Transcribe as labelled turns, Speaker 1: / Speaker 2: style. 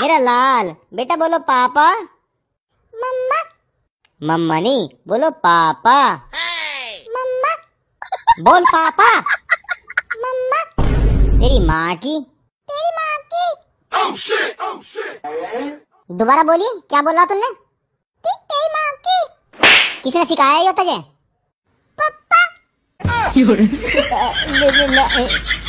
Speaker 1: मेरा लाल। बेटा बोलो पापा।
Speaker 2: मम्मा।
Speaker 1: मम्मा नहीं बोलो पापा।
Speaker 2: मम्मा।
Speaker 1: बोल पापा।
Speaker 2: मम्मा।
Speaker 1: तेरी माँ की।
Speaker 2: तेरी माँ की।
Speaker 1: Oh oh दोबारा बोली क्या बोला तुमने?
Speaker 2: ते- तेरी माँ की।
Speaker 1: किसने सिखाया ये तुझे पापा